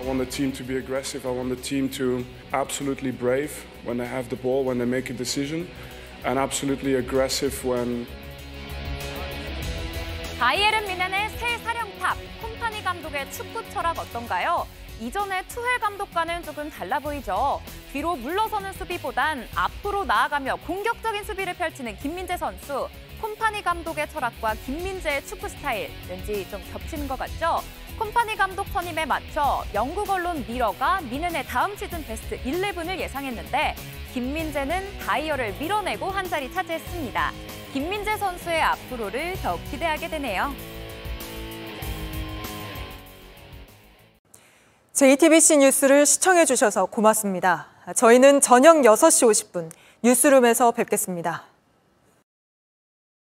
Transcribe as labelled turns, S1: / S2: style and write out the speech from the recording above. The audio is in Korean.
S1: I want the team to be aggressive. I want the team to absolutely brave when they have the ball, when they make a decision, and absolutely aggressive when
S2: 바이에른 미넨의 새 사령탑 콤파니 감독의 축구 철학 어떤가요? 이전의 투헬 감독과는 조금 달라 보이죠. 뒤로 물러서는 수비보단 앞으로 나아가며 공격적인 수비를 펼치는 김민재 선수. 콤파니 감독의 철학과 김민재의 축구 스타일 왠지 좀 겹치는 것 같죠? 콤파니 감독 선임에 맞춰 영국 언론 미러가 미넨의 다음 시즌 베스트 11을 예상했는데 김민재는 다이어를 밀어내고 한 자리 차지했습니다. 김민재 선수의 앞으로를 더욱 기대하게 되네요.
S3: JTBC 뉴스를 시청해 주셔서 고맙습니다. 저희는 저녁 6시 50분 뉴스룸에서 뵙겠습니다.